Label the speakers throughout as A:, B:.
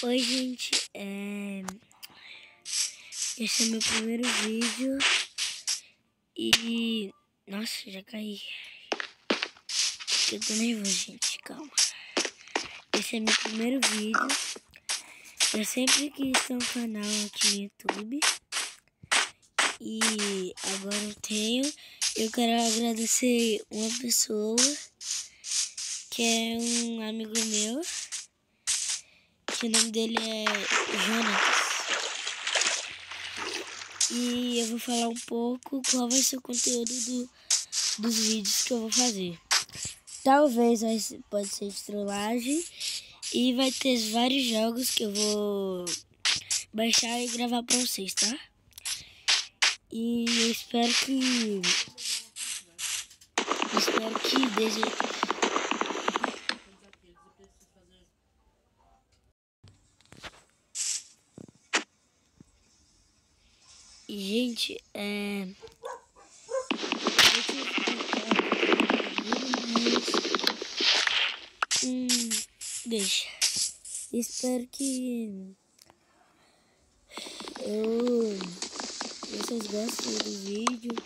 A: Oi, gente. É... Esse é meu primeiro vídeo. E... Nossa, já caí. Eu tô nervoso, gente. Calma. Esse é meu primeiro vídeo. Eu sempre quis ter um canal aqui no YouTube. E agora eu tenho. Eu quero agradecer uma pessoa que é um amigo meu que o nome dele é Jonatas. E eu vou falar um pouco qual vai ser o conteúdo do, dos vídeos que eu vou fazer. Talvez vai, pode ser de trollagem e vai ter vários jogos que eu vou baixar e gravar pra vocês, tá? E eu espero que... Espero que desde Gente, é. Hum, deixa. Espero que. Eu. Vocês gostem do vídeo.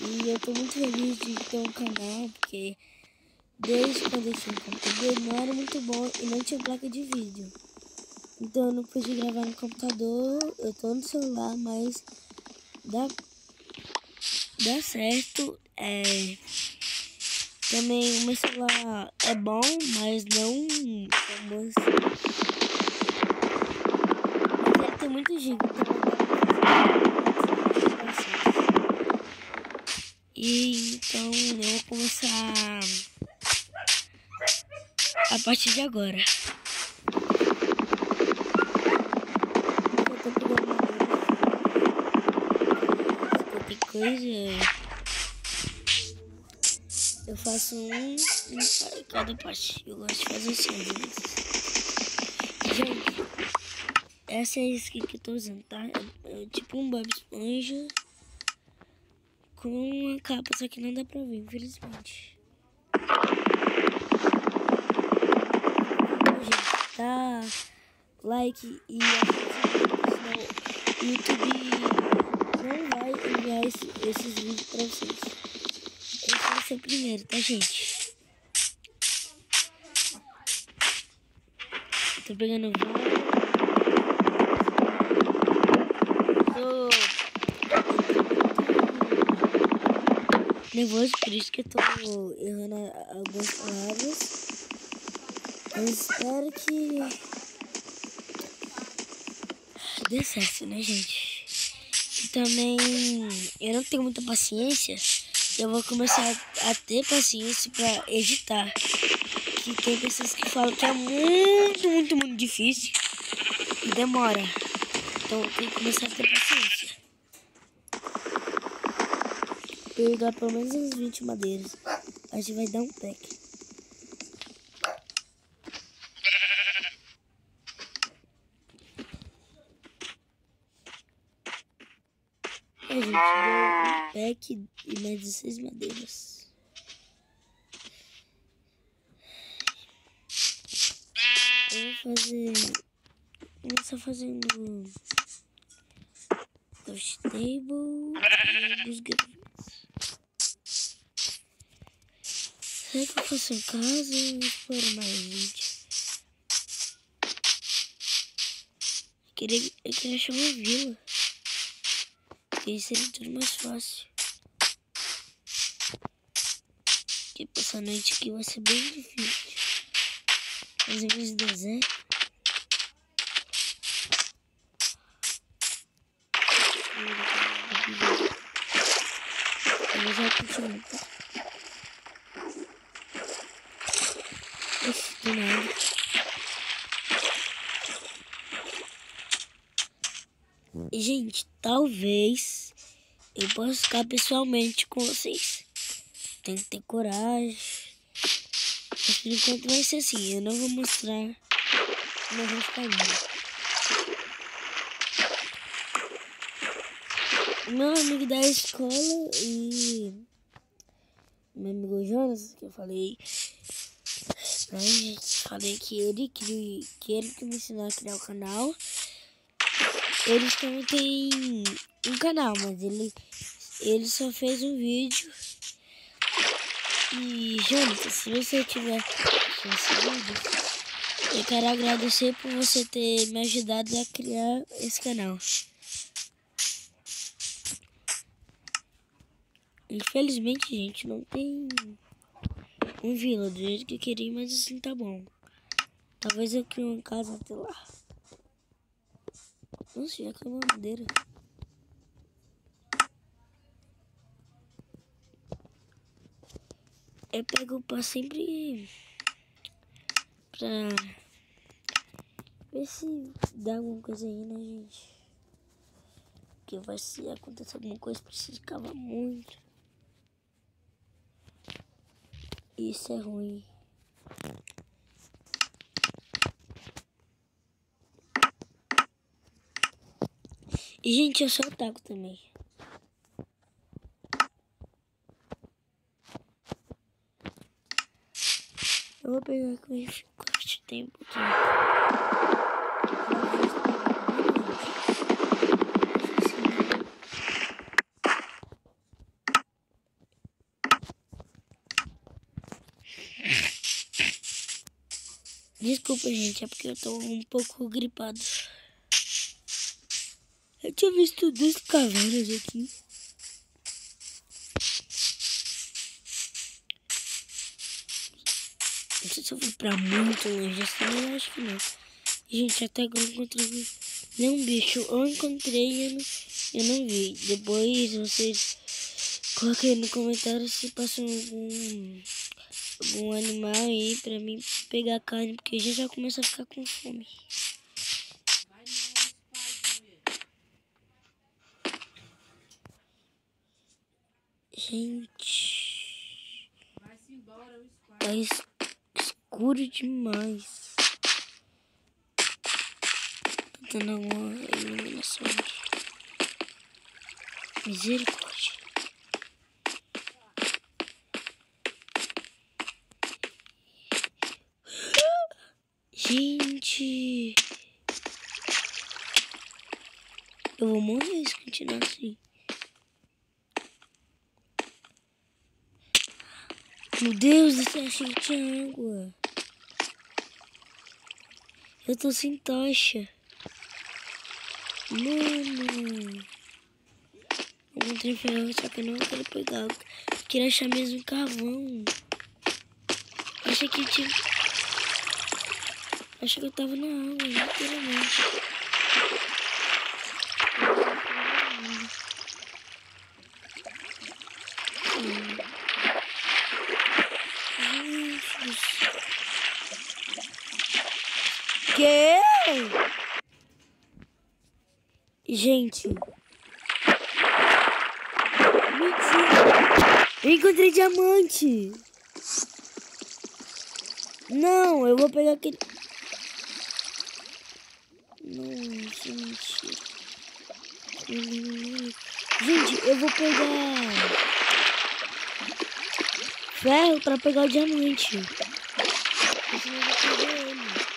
A: E eu tô muito feliz de ter um canal, porque desde quando eu tinha um computador não era muito bom e não tinha placa de vídeo. Então eu não pude gravar no computador, eu tô no celular, mas dá, dá certo. É, também o meu celular é bom, mas não como assim. Ele tem muito giga, então E então eu vou começar a partir de agora. Coisa, eu faço um, em cada parte. Eu gosto de fazer assim. Gente, essa é a skin que eu tô usando, tá? É, é tipo um Bob Esponja com uma capa, só que não dá pra ver, infelizmente. Gente, tá? Like e no YouTube vai enviar esse, esses vídeos pra vocês. Esse vai ser o primeiro, tá, gente? Tô pegando vários. Tô... nervoso, por isso que eu tô errando algumas palavras. Eu espero que dê certo, né, gente? Também eu não tenho muita paciência, eu vou começar a ter paciência para editar. Que tem pessoas que falam que é muito, muito, muito difícil e demora. Então tem que começar a ter paciência. Pegar pelo menos uns 20 madeiras. A gente vai dar um pack. A gente deu um pack e mais 16 madeiras. Eu vou fazer. Vou começar fazendo. Craft table e dos games. Será que eu faço em casa ou espero mais vídeo? Eu queria, eu queria achar uma vila. Porque seria tudo mais fácil. Porque essa noite aqui vai ser bem difícil. Mas em vez de deserto. Eu já continuo, tá? Gente, talvez eu possa ficar pessoalmente com vocês. Tem que ter coragem. Por enquanto vai ser assim. Eu não vou mostrar meu rosto ainda. Meu amigo da escola e meu amigo Jonas, que eu falei pra gente falei que ele que, que ele que me ensinou a criar o canal. Eles também têm um canal, mas ele, ele só fez um vídeo. E, Jonathan, se você tiver vídeo, eu quero agradecer por você ter me ajudado a criar esse canal. Infelizmente, gente, não tem um vila do jeito que eu queria, mas assim tá bom. Talvez eu crie uma casa até lá. Nossa, já acabou a madeira. Eu pego pra sempre pra ver se dá alguma coisa aí, né, gente? Porque vai se acontecer alguma coisa, precisa cavar muito. Isso é ruim. E, gente, eu sou otaku também. Eu vou pegar com esse tempo aqui. Desculpa, gente, é porque eu tô um pouco gripado. Tinha visto duas caveiras aqui. Não sei se eu fui pra muito longe assim, mas acho que não. Gente, até agora eu encontrei nenhum bicho. Eu encontrei eu não, eu não vi. Depois vocês coloquem no comentário se passou algum algum animal aí pra mim pegar carne, porque já já começa a ficar com fome. Gente, tá es escuro demais. Tá dando uma iluminação aqui. Misericórdia. Gente. Eu vou morrer se continuar assim. Meu Deus, eu achei que tinha água. Eu tô sem tocha. Mano. Eu encontrei ferro, só que eu não quero pegar. Eu queria achar mesmo carvão. Achei que tinha... Acho que eu tava na água, literalmente. Que? Gente. Mentira. Encontrei diamante. Não, eu vou pegar aquele... Nossa, mentira. Gente, eu vou pegar ferro pra pegar o diamante. Senão eu vou perder ele.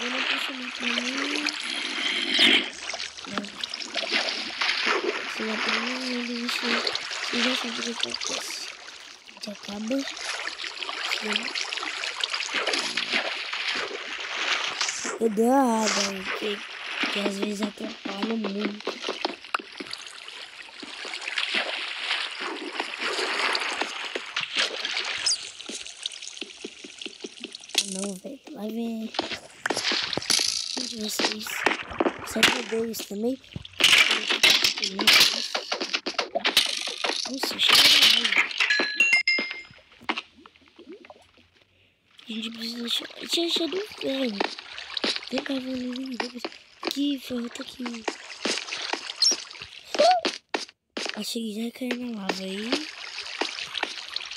A: Eu não posso muito pra mim. Não. Se lá pra mim, ele você já sabe o que acontece. A gente acaba. Eu dei a água, que, que às vezes atrapalha muito. Não, velho. Lá vem. Gente, vocês. Sabe que eu dei isso também? Nossa. A gente precisa achar. A gente achou do ferro. Vem cá, vem. Aqui, ferro, tá aqui. Achei que já caiu na lava aí.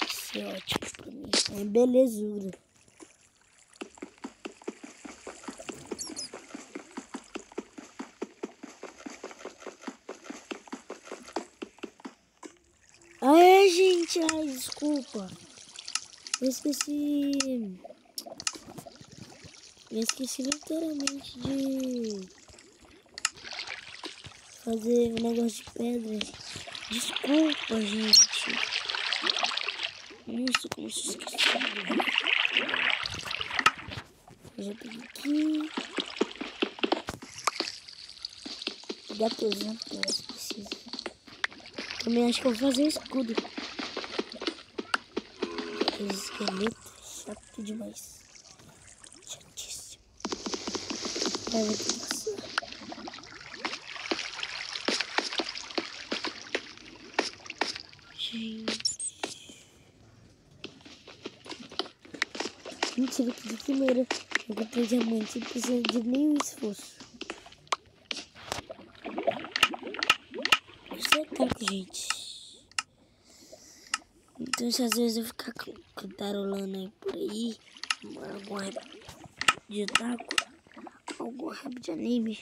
A: Isso é ótimo pra mim. É belezura. 20 reais, desculpa. Eu esqueci. Eu esqueci literalmente de fazer um negócio de pedra. Desculpa, gente. Nossa, como se esqueci. Já peguei aqui. Pegar pesando, eu preciso. Também acho que eu vou fazer um escudo. Aqueles esqueletos, chato demais. Chatíssimo. Vai ver que passar. Gente. Mentira que de primeira eu comprei diamante sem precisar de nenhum esforço. Isso é taco, gente. Então se às vezes eu ficar cantarolando aí por aí, algum rap de taco, algum rap de anime.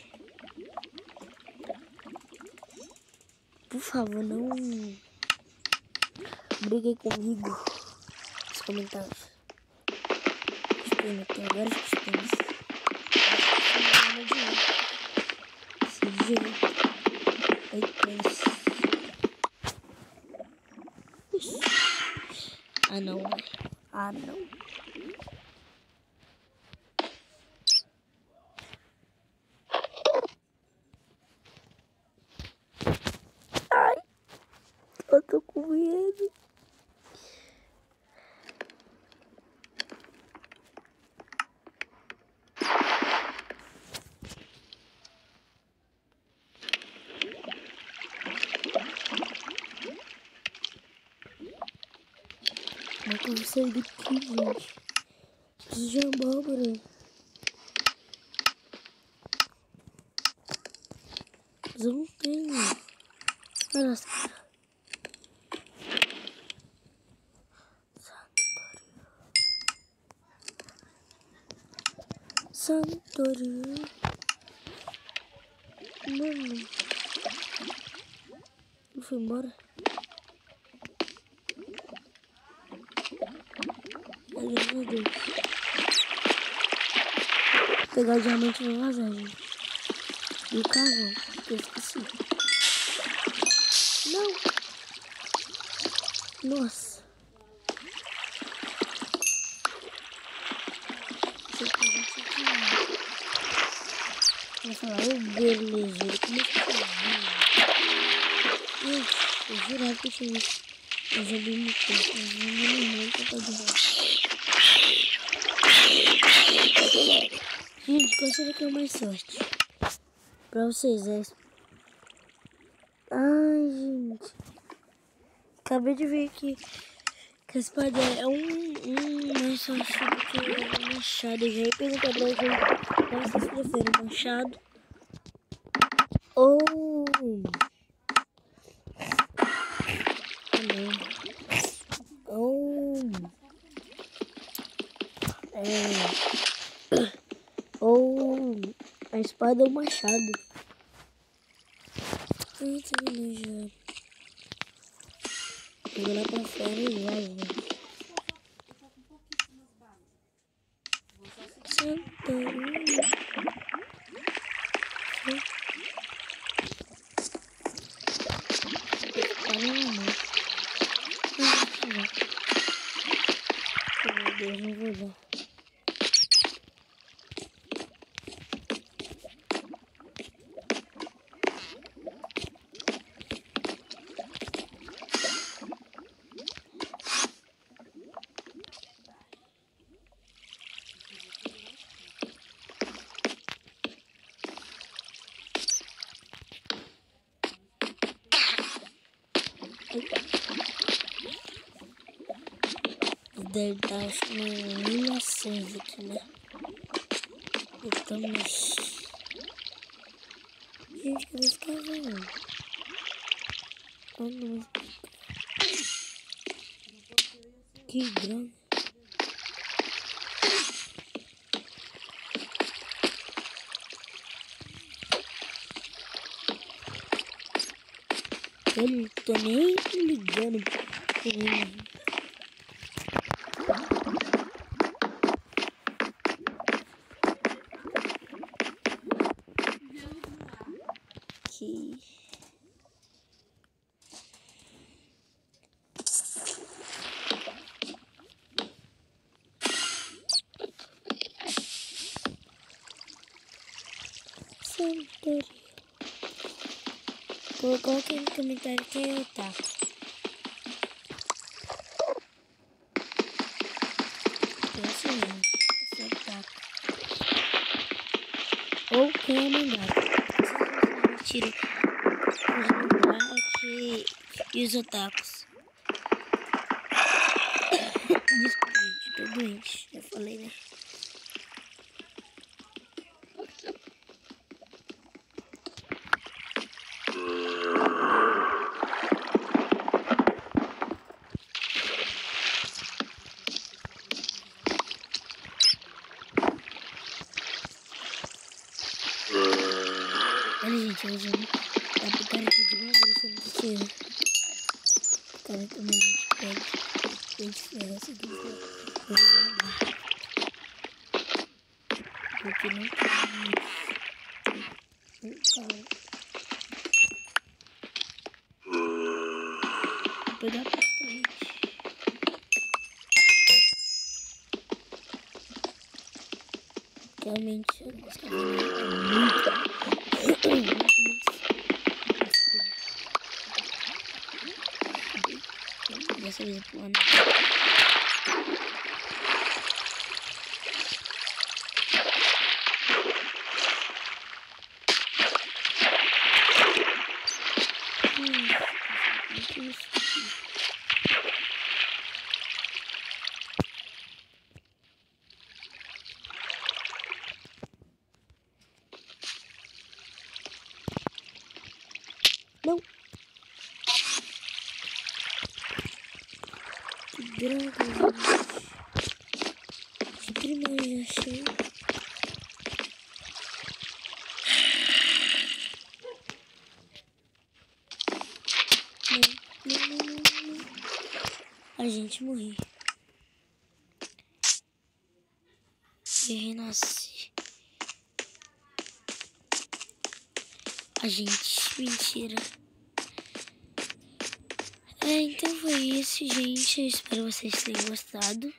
A: Por favor, não briguem comigo nos comentários. Espelho até agora já espelho. Esse jeito. Oi, três. Ah não. Ah não. Ai, eu tô com medo. Como é que eu vou sair daqui, gente? Preciso de abóbora. Mas eu não tenho. Olha só. Santorio. Mano. Não foi embora? Ai, meu Deus. Vou pegar o diamante e vou vazar, gente. E o carvão, eu esqueci. Não. Nossa. Eu. Vai falar, ô beleza, como é que eu vi? Ixi, eu jurava que eu isso. Eu vi muito tempo, mas não me lembro que eu tô de volta. Gente, qual será que é mais sorte? Pra vocês, é... Ai, gente. Acabei de ver que, que a espada é um, um mais sorte do que o machado. Eu já ia perguntar pra vocês qual vocês preferem, machado ou... Não. Ou... É... Ou a espada ou machado. Ai, terminei já. Vou lá pra fora e gente. Santarém. Caramba. Meu Deus, não vou dar. Deve estar com humilhações aqui, né? Estamos. Gente, cadê esse casal? Oh, não. Que droga. Eu não tô nem ligando correndo. Aqui. Santoria. Coloca no comentário quem é o Taco. Esse é o Taco. Ou quem é mandado. Tira os mandados e os otakus. Desculpa, eu tô doente. Já falei, né? Olha, gente, hoje dá pro cara pedir uma graça no terceiro. O cara também não te pega. Tem. Eu vou guardar. Porque não tem. Tem. Vou pegar pra frente. Realmente, menina é muito, muito, muito, muito Dessa vez é pro ano. Não. Que droga, gente. Sempre mais achei. Não, não, não, não, não. A gente morri. E renasci. A gente. Mentira. É, então foi isso, gente. Eu espero vocês tenham gostado.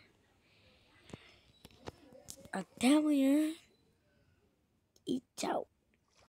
A: Até amanhã.